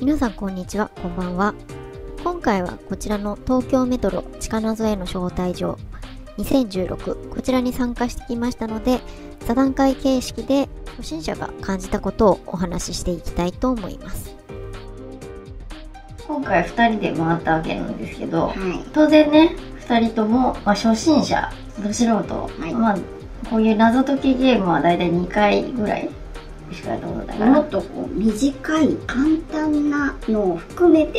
皆さんこんにちは、こんばんは。今回はこちらの東京メトロ地下謎への招待状2016こちらに参加してきましたので座談会形式で初心者が感じたことをお話ししていきたいと思います今回2人で回ったわけなんですけど、はい。当然ね2人とも、まあ、初心者ど素人、はいまあこういう謎解きゲームは大体2回ぐらいもっとこう短い簡単なのを含めて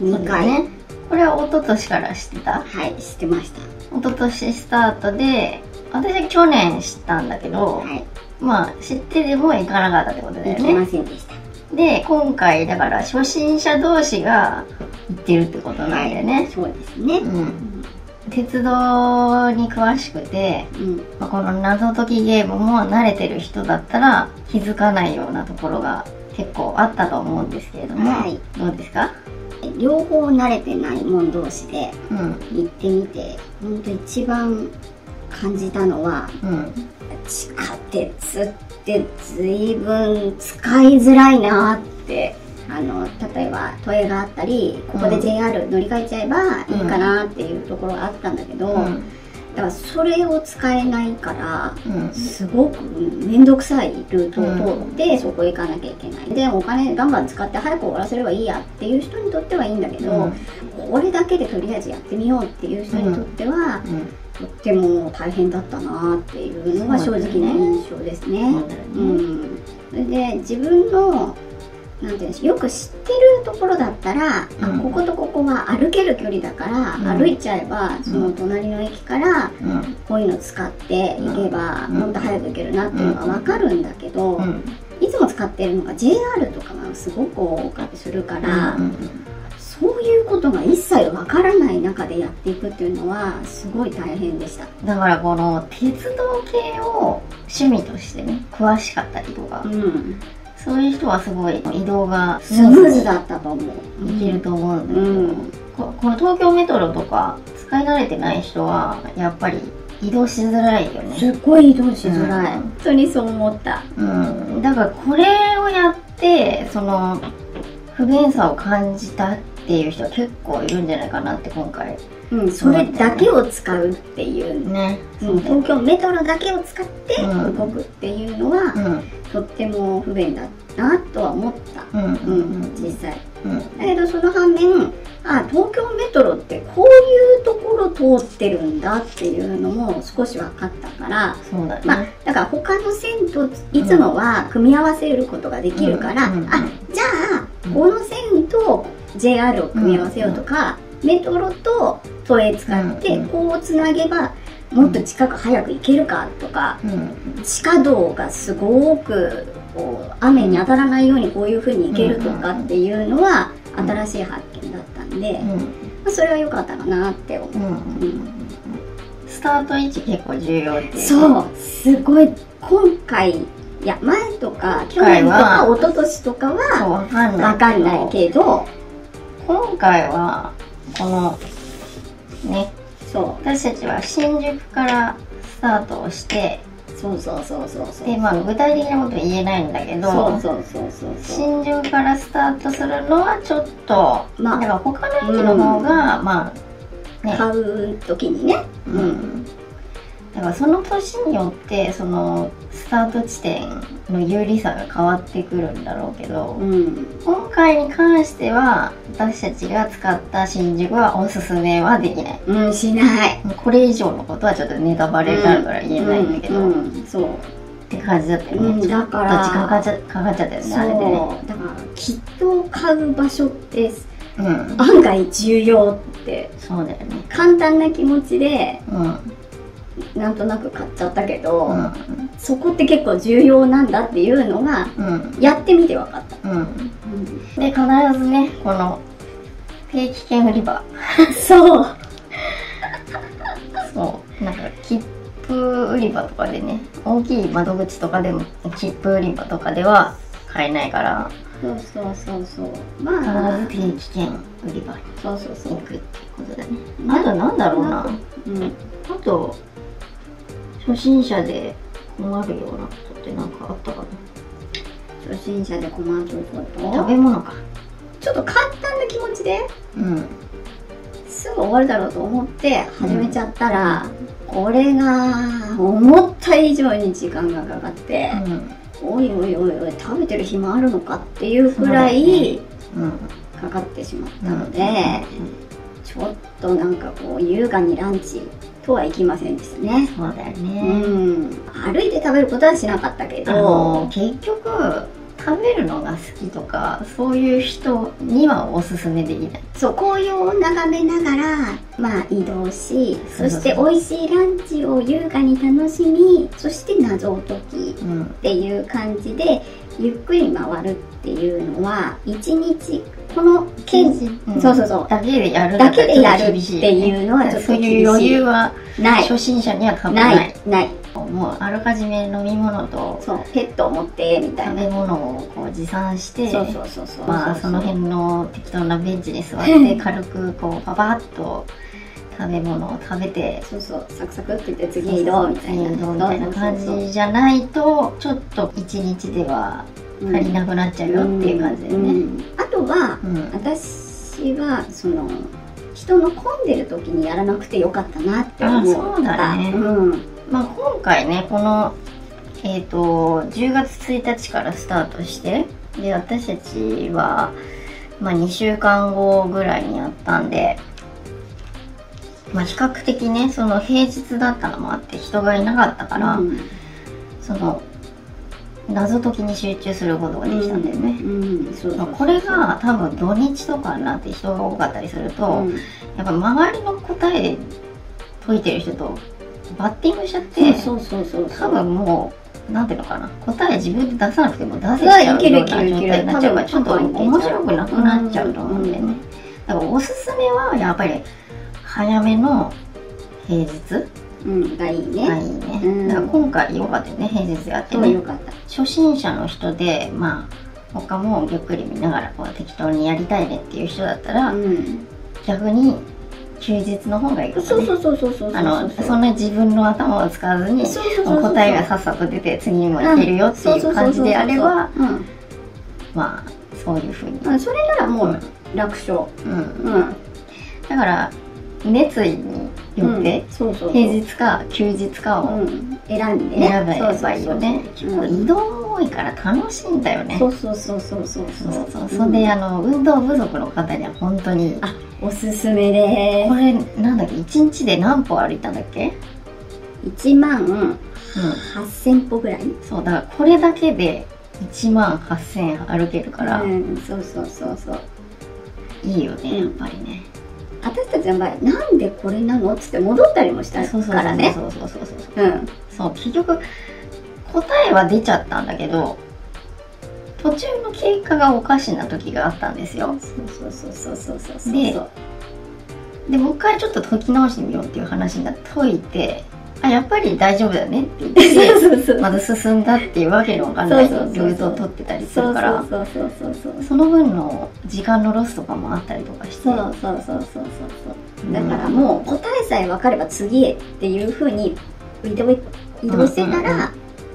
2そうだ回、ね。これは一昨年から知ってた？はい知ってました。一昨年スタートで私は去年知ったんだけど、はい。まあ知ってでも行かなかったってことだよ行きまねせんでした。で今回だから初心者同士が行ってるってことなんだよね、そうですね。うん鉄道に詳しくて、うん。まあこの謎解きゲームも慣れてる人だったら気づかないようなところが結構あったと思うんですけれども、はい。どうですか？両方慣れてない者同士でうん。行ってみて本当一番感じたのはうん。地下鉄って随分使いづらいなってあの例えば都営があったりここでうん。JR 乗り換えちゃえばいいかなっていうところがあったんだけど、うん。だからそれを使えないからうん。すごく面倒くさいルートを通ってそこへ行かなきゃいけない。でお金ガンガン使って早く終わらせればいいやっていう人にとってはいいんだけど、うん。これだけでとりあえずやってみようっていう人にとっては、うん。とっても大変だったなっていうのが正直な印象ですね。うん、それで自分のなんていうんでしょう。よく知ってるところだったら、あうん。こことここは歩ける距離だから、うん。歩いちゃえばその隣の駅からうん。こういうの使って行けば、うん。もっと早く行けるなっていうのが分かるんだけど、うん。いつも使ってるのが JR とかがすごく多かったりするから、うん。そういうことが一切分からない中でやっていくっていうのはすごい大変でした。だからこの鉄道系を趣味としてね詳しかったりとか、うん、そういう人はすごい移動がスムーズだったと思う。いけると思うんだけど、うん。ここの東京メトロとか使い慣れてない人はやっぱり移動しづらいよね。すっごい移動しづらい、うん。本当にそう思った。うん、だからこれをやってその不便さを感じたっていう人は結構いるんじゃないかなって今回うん、それだけを使うっていう、ね。うん東京メトロだけを使ってうん。動くっていうのは、うん。とっても不便だなとは思った、うん。実際。うん。だけどその反面あ東京メトロってこういうところ通ってるんだっていうのも少し分かったからそうだね、まあ、だから他の線といつもは組み合わせることができるから、あじゃあうん。この線と JR を組み合わせようとか、メトロと都営使ってうん。こうつなげばもっと近く早く行けるかとかうん。地下道がすごくこう雨に当たらないようにこういう風に行けるとかっていうのはうん。新しい発見だったんで、まそれは良かったかなって思う。うん。うんスタート位置結構重要っていう。かそうすごい。今回いや前とか去年とか一昨年とかそうは分かんないけど今回はこのね。そ私たちは新宿からスタートをしてうそうそうそうそうそう。でまあ具体的なこと言えないんだけどそうそうそうそう新宿からスタートするのはちょっとまあだから他の駅の方が、まあね。買う時にね。ううんんだからその年によってそのスタート地点の有利さが変わってくるんだろうけど、うん。今回に関しては私たちが使った新宿はおすすめはできない。うんしない。これ以上のことはちょっとネタバレになるから言えないんだけど、うっんうんそう。て感じだったよね、うんだから時間かかっちゃかかっちゃったよねあれでね。だからきっと買う場所ってうん。案外重要って。そうだよね。簡単な気持ちでうんなんとなく買っちゃったけど、うん。そこって結構重要なんだっていうのがうん。やってみて分かった、うん。で必ずねこの定期券売り場そう。そう。なんか切符売り場とかでね大きい窓口とかでも切符売り場とかでは買えないから。そうそうそうそう。まあ。必ず定期券売り場にそうそうそう。行くっていうことだね。あとなんだろうな。うん。あと初心者で困るようなことって何かあったかな?初心者で困ること。食べ物か。ちょっと簡単な気持ちで。うん。すぐ終わるだろうと思って始めちゃったら、これが思った以上に時間がかかって、おいおいおいおい食べてる暇あるのかっていうくらいうん。かかってしまったので、ちょっとなんかこう優雅にランチとはいきませんでしたね。そうだようね、ん、歩いて食べることはしなかったけど、結局食べるのが好きとかそういう人にはおすすめできない。そう紅葉を眺めながら、まあ、移動しそして美味しいランチを優雅に楽しみそして謎を解きうん。っていう感じでゆっくり回るっていうのは一日この県うん。そうそうそう。だけでやるだけでやるっていうのはちょっとそういう余裕はない。初心者には多分なないいない。もうあらかじめ飲み物とそう。ペットを持ってみたいな。食べ物をこう持参してそうそうそうそうまあその辺の適当なベンチに座って 軽くこうパパッと食べ物を食べてそうそうサクサクって言って次移動みたいな。次移動みたいな感じじゃないとちょっと一日では足りなくなっちゃうよっていう感じだよね。うん。あとはうん。私はその人の混んでる時にやらなくてよかったなって思ったあそうだね。うん。まあ、今回ねこの、えー、と10月1日からスタートしてで私たちは、まあ、2週間後ぐらいにやったんで、まあ、比較的ねその平日だったのもあって人がいなかったから、うん。その謎解きに集中することができたんだよね。これが多分土日とかになって人が多かったりすると、うん。やっぱ周りの答え解いてる人とバッティングしちゃって、そうそうそうそう。多分もうなんていうのかな。答え自分で出さなくても出せちゃうような状態。になっちゃうからちょっと面白くなくなっちゃうと思うんだよね、だからおすすめはやっぱり早めの平日うんがいいね。がいいね、うん。だから今回良かったよね平日やってねよかった。初心者の人でまあ他もゆっくり見ながらこう適当にやりたいねっていう人だったら、うん。逆に休日の方がいいかもね。そうそうそうそうそうあのそんな自分の頭を使わずに答えがさっさと出て次にもいけるよっていう感じであればうん。まあそういうふうに、うんそれならもううん。楽勝。うん、うん。だから熱意によって平日か休日かをうん。選んでね選べばいいよね移動も多いから楽しいんだよね。そうそうそうそうそうそう。そうう。んそれであの運動不足の方には本当にあおすすめで。これなんだっけ？1日で何歩歩いたんだっけ？す1万うん。8000歩ぐらい？そうだからこれだけで1万8000歩けるから、うん。そうそうそうそう。いいよね、うんやっぱりね。私たちの場合なんでこれなの？っつって戻ったりもしたからねそうそうそうそうそう。うんそう、結局、答えは出ちゃったんだけど、途中の経過がおかしな時があったんですよ。そうそうそうそうそうそうでそうで、もう一回ちょっと解き直してみようっていう話になって解いて、あ、やっぱり大丈夫だねって言って、そうそうまだ進んだっていうわけのわかんない。ルートを取ってたりするから、そうそうそうそうその分の時間のロスとかもあったりとかして、そうそうそうそうそうだからもう答えさえ分かれば次へっていうふうに移動移動してたうんうんうん。ら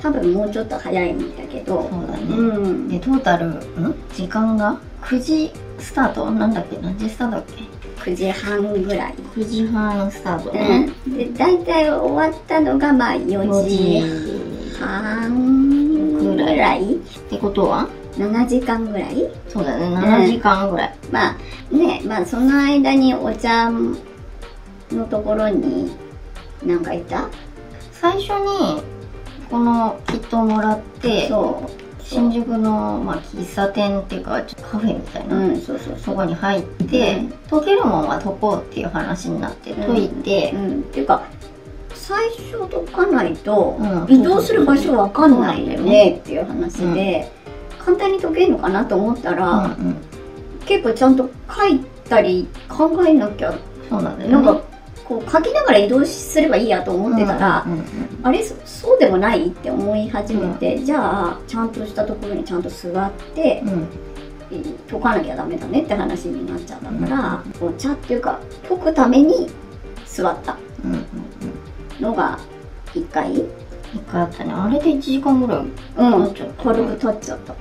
多分もうちょっと早いんだけど。そうだね。うん。で、トータル、ん？時間が？9時スタート？なんだっけ？何時スタートだっけ？9時半ぐらい、9時半スタート。ね。うん、で大体終わったのがまあ4 4時時半ぐらい。ってことは？7時間ぐらい。そうだね、7時間ぐらい。まあねまあその間にお茶のところに何かいた？最初に、このキットをもらって、そう新宿の、まあ、喫茶店っていうか、カフェみたいな、うん。そうそうそこに入って、うん。溶けるもんは溶こうっていう話になって、うん溶いて、うん、っていうか最初解かないとうん。移動する場所わかんないよねっていう話で、簡単に解けるのかなと思ったら、うんうん、結構ちゃんと書いたり考えなきゃそうなんだよね。なんかこう書きながら移動すればいいやと思ってたら、うんうんうんあれそそうでもないって思い始めて、じゃあちゃんとしたところにちゃんと座って、うん。解かなきゃダメだねって話になっちゃったから、お茶っていうか解くために座った。うんうんうん。のが1回？一回あったね。あれで1時間ぐらいうん。軽く立っちゃった。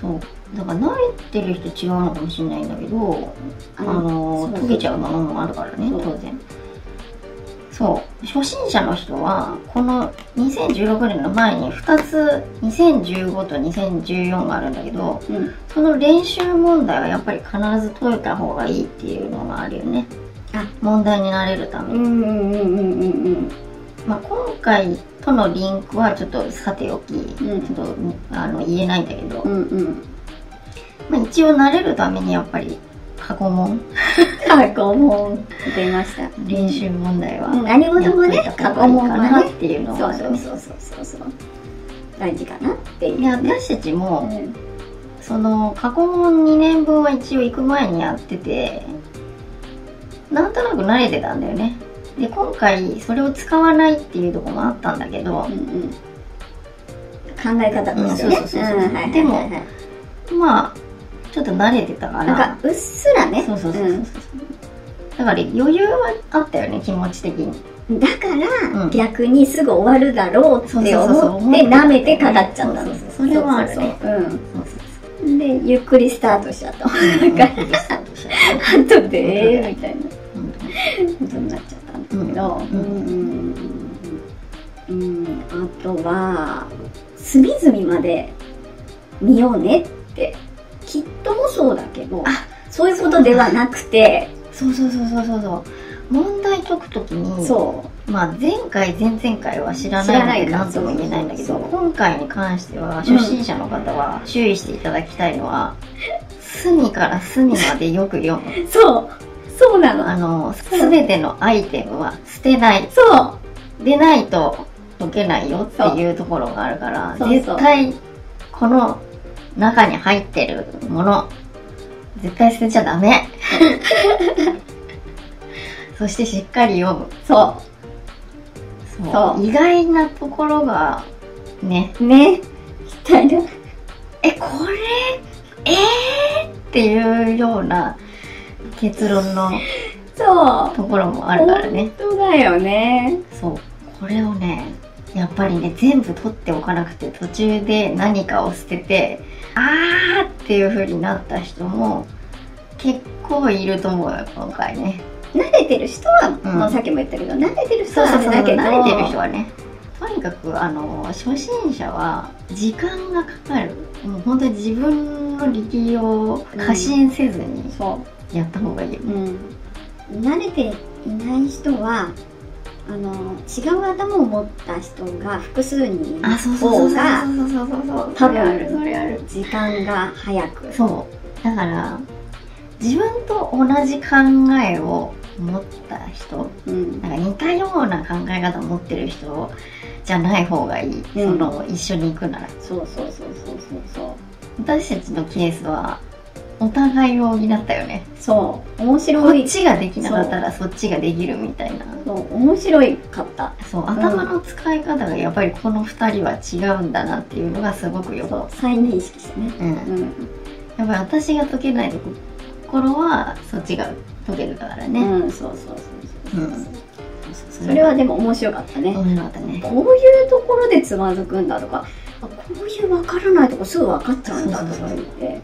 そうだから慣れてる人違うのかもしれないんだけどあの溶けちゃうものもあるからね。当然そう。初心者の人はこの2016年の前に2つ2015と2014があるんだけどうん。その練習問題はやっぱり必ず解いた方がいいっていうのがあるよね。あ。問題になれるために、うんうんうんうんうん。まあ、今回とのリンクはちょっとさておき、ん。ちょっとあの言えないんだけど、うんうんまあ、一応慣れるためにやっぱり過去問。過去問出ました。練習問題は。うん。何事もねやっといた方がいいかなっていうのはそうそうそうそうそう。大事かなっていう。で私たちうも、ん。その過去問2年分は一応行く前にやっててなんとなく慣れてたんだよね。で今回それを使わないっていうところもあったんだけどうん、うん。考え方としてね。うんそうそうそうそう。ん。はいはいはいでもはいまあちょっと慣れてたからなんかうっすらね。そうそうそうそう。そう、だから余裕はあったよね気持ち的に。うんだから、うん。逆にすぐ終わるだろうって思って舐めてかかっちゃったの。そうそれはあるね。でゆっくりスタートしちゃった。だから後でえーみたいな。うん。ことになっちゃったんだけど。ううん。ん。うん。うん。あとは隅々まで見ようねってきっともそうだけどあそういうことではなくてそうそうそうそうそうそう。問題解くときにそう。まあ前回前々回は知らないいので何とも言えないんだけど今回に関しては初心者の方は注意していただきたいのは隅から隅までよく読む。そう。そうなの。あの全てのアイテムは捨てない。そう。でないと解けないよっていうところがあるから絶対この中に入ってるもの。絶対捨てちゃダメ。そしてしっかり読む。そそう。そう。意外なところがね。うね。みたいなえこれ？えー、っていうような結論のそう。ところもあるからね。本当だよね。そう。これをねやっぱりね全部取っておかなくて途中で何かを捨ててあーっていう風になった人も結構いると思うよ今回ね。慣れてる人は、さっきも言ったけど慣れてる人は慣れてる人はねとにかくあの初心者は時間がかかる。もう本当に自分の力を過信せずにそやった方がいいよう、うん、慣れていない人はあの違う頭を持った人が複数人いるあそうそうそうそう方が多分時間が早く。そう。だから自分と同じ考えを持った人うん。なんか似たような考え方を持ってる人じゃない方がいい、うん。その一緒に行くなら。そうそうそうそうそうそう。私たちのケースはお互いを補ったよね。そう。面こ白い。っちができなかったらそっちができるみたいな。そう。面白いかった。そう頭の使い方がやっぱりこの2人は違うんだなっていうのがすごくよく再認識してね。うん、うん。やっぱり私が解けないところはそっちが解けるからね、うんそうそうそうそうう。ん。それはでも面白かったね、面白かったね。こういうところでつまずくんだとかあこういう分からないとこすぐ分かっちゃうんだとか言って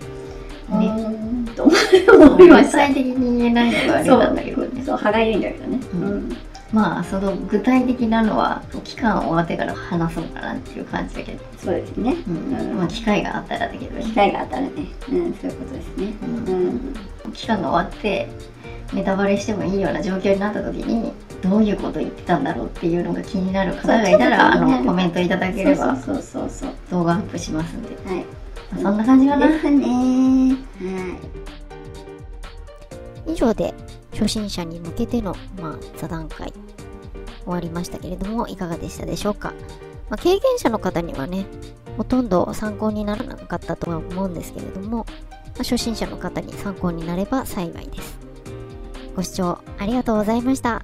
うん。と思いま具した体的に言えないのがあれなん。だけどねそう歯がゆいん。だけどねうん、まあその具体的なのは期間終わってから話そうかなっていう感じだけど、そうですねうん。まあ機会があったらだけど機、会があったらね、うん、そういうことですねうん。期間が終わってネタバレしてもいいような状況になった時にどういうこと言ってたん。だろうっていうのが気になる方がいたらあのコメントいただければ動画アップしますん。で、はいまあそんな感じかな、ですね。はい。以上で初心者に向けての、まあ、座談会終わりましたけれどもいかがでしたでしょうか、まあ、経験者の方にはねほとんど参考にならなかったとは思うんですけれども、まあ初心者の方に参考になれば幸いです。ご視聴ありがとうございました